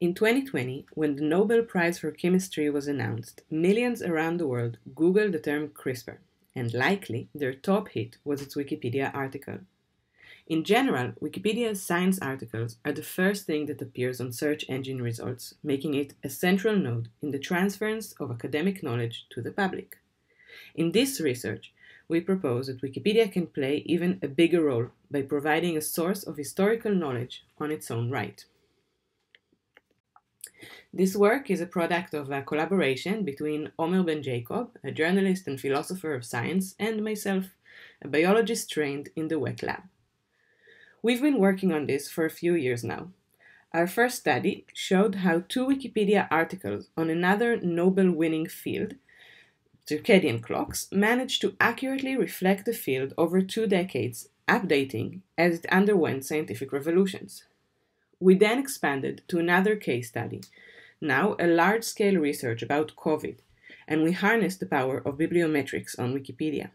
In 2020, when the Nobel Prize for Chemistry was announced, millions around the world Googled the term CRISPR, and likely their top hit was its Wikipedia article. In general, Wikipedia's science articles are the first thing that appears on search engine results, making it a central node in the transference of academic knowledge to the public. In this research, we propose that Wikipedia can play even a bigger role by providing a source of historical knowledge on its own right. This work is a product of a collaboration between Omer Benjakob, a journalist and philosopher of science, and myself, a biologist trained in the wet lab. We've been working on this for a few years now. Our first study showed how two Wikipedia articles on another Nobel winning field, circadian clocks, managed to accurately reflect the field over two decades, updating as it underwent scientific revolutions. We then expanded to another case study now a large scale research about COVID, and we harnessed the power of bibliometrics on Wikipedia.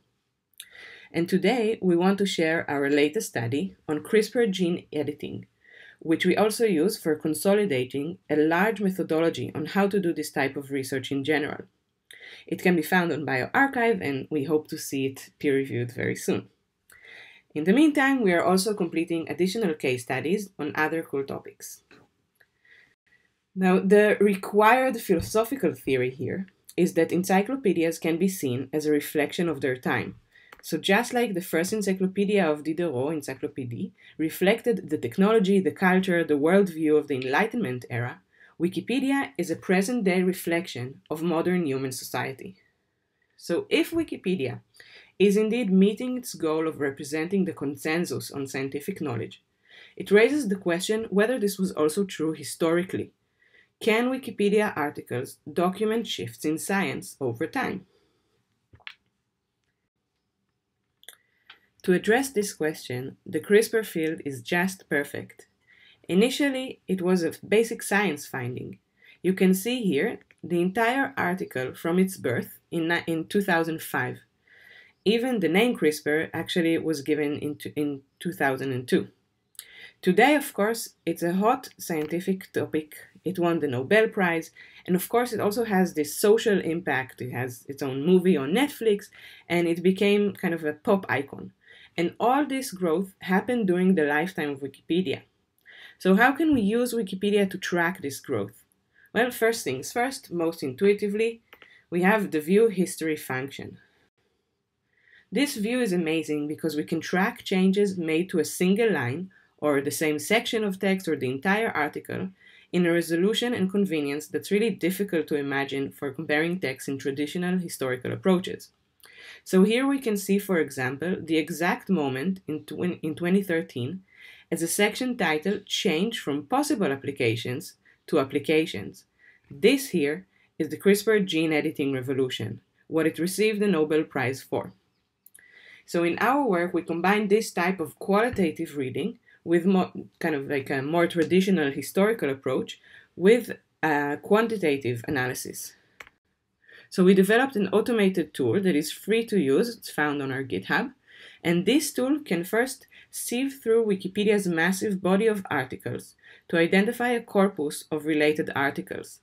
And today we want to share our latest study on CRISPR gene editing, which we also use for consolidating a large methodology on how to do this type of research in general. It can be found on bioRxiv, and we hope to see it peer reviewed very soon. In the meantime, we are also completing additional case studies on other cool topics. Now, the required philosophical theory here is that encyclopedias can be seen as a reflection of their time. So, just like the first encyclopedia of Diderot, Encyclopédie, reflected the technology, the culture, the worldview of the Enlightenment era, Wikipedia is a present day reflection of modern human society. So, if Wikipedia is indeed meeting its goal of representing the consensus on scientific knowledge, it raises the question whether this was also true historically can Wikipedia articles document shifts in science over time? To address this question, the CRISPR field is just perfect. Initially, it was a basic science finding. You can see here the entire article from its birth in, in 2005. Even the name CRISPR actually was given in, in 2002. Today, of course, it's a hot scientific topic. It won the Nobel Prize, and of course, it also has this social impact. It has its own movie on Netflix, and it became kind of a pop icon. And all this growth happened during the lifetime of Wikipedia. So, how can we use Wikipedia to track this growth? Well, first things first, most intuitively, we have the view history function. This view is amazing because we can track changes made to a single line or the same section of text or the entire article in a resolution and convenience that's really difficult to imagine for comparing text in traditional historical approaches. So here we can see, for example, the exact moment in, in 2013 as a section title changed from possible applications to applications. This here is the CRISPR gene editing revolution, what it received the Nobel Prize for. So in our work, we combine this type of qualitative reading with more kind of like a more traditional historical approach with quantitative analysis. So we developed an automated tool that is free to use. It's found on our GitHub. And this tool can first sieve through Wikipedia's massive body of articles to identify a corpus of related articles.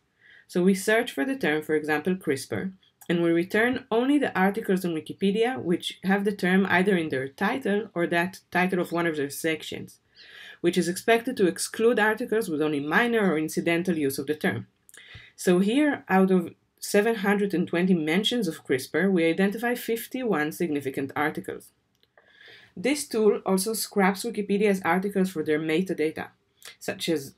So we search for the term, for example, CRISPR, and we return only the articles on Wikipedia which have the term either in their title or that title of one of their sections which is expected to exclude articles with only minor or incidental use of the term. So here, out of 720 mentions of CRISPR, we identify 51 significant articles. This tool also scraps Wikipedia's articles for their metadata, such as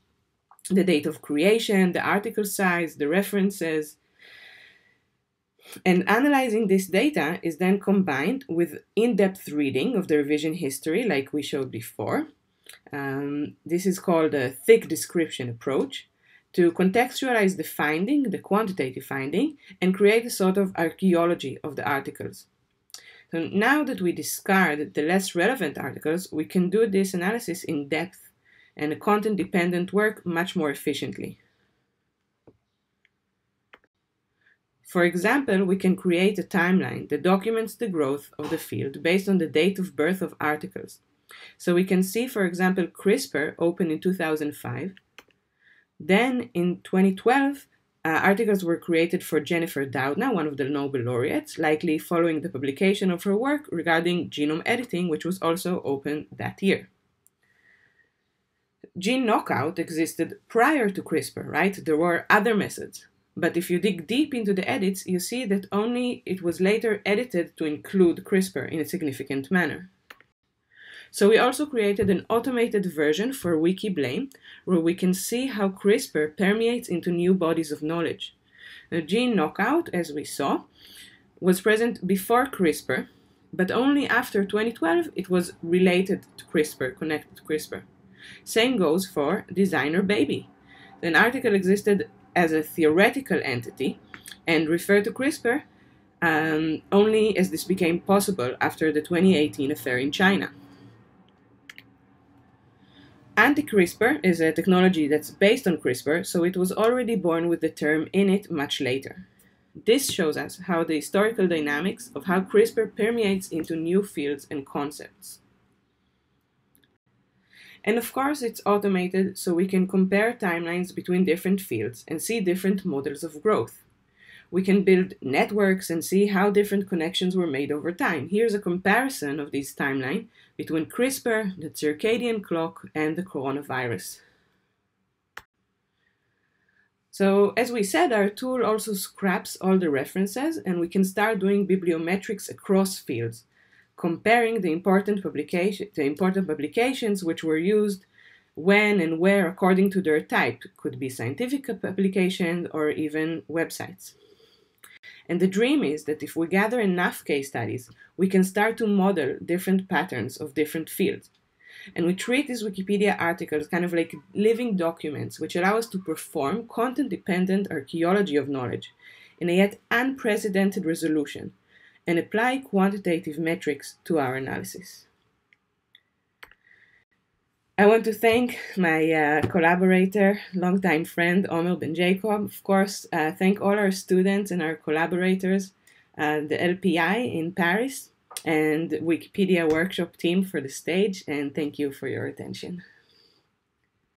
the date of creation, the article size, the references. And analyzing this data is then combined with in depth reading of the revision history, like we showed before, um, this is called a thick description approach to contextualize the finding, the quantitative finding, and create a sort of archaeology of the articles. Now that we discard the less relevant articles, we can do this analysis in depth and a content dependent work much more efficiently. For example, we can create a timeline that documents the growth of the field based on the date of birth of articles. So we can see, for example, CRISPR opened in 2005. Then in 2012, uh, articles were created for Jennifer Doudna, one of the Nobel laureates, likely following the publication of her work regarding genome editing, which was also open that year. Gene knockout existed prior to CRISPR, right? There were other methods. But if you dig deep into the edits, you see that only it was later edited to include CRISPR in a significant manner. So we also created an automated version for WikiBlame, where we can see how CRISPR permeates into new bodies of knowledge. Gene knockout, as we saw, was present before CRISPR, but only after 2012 it was related to CRISPR, connected to CRISPR. Same goes for designer baby. An article existed as a theoretical entity and referred to CRISPR um, only as this became possible after the 2018 affair in China. Anti-CRISPR is a technology that's based on CRISPR, so it was already born with the term in it much later. This shows us how the historical dynamics of how CRISPR permeates into new fields and concepts. And of course, it's automated so we can compare timelines between different fields and see different models of growth. We can build networks and see how different connections were made over time. Here's a comparison of this timeline between CRISPR, the circadian clock, and the coronavirus. So as we said, our tool also scraps all the references and we can start doing bibliometrics across fields comparing the important, publication, the important publications which were used when and where according to their type could be scientific publications or even websites. And the dream is that if we gather enough case studies, we can start to model different patterns of different fields. And we treat these Wikipedia articles kind of like living documents, which allow us to perform content dependent archaeology of knowledge in a yet unprecedented resolution and apply quantitative metrics to our analysis. I want to thank my uh, collaborator, longtime friend Omer Benjakob. Of course, uh, thank all our students and our collaborators, uh, the LPI in Paris, and Wikipedia workshop team for the stage, and thank you for your attention.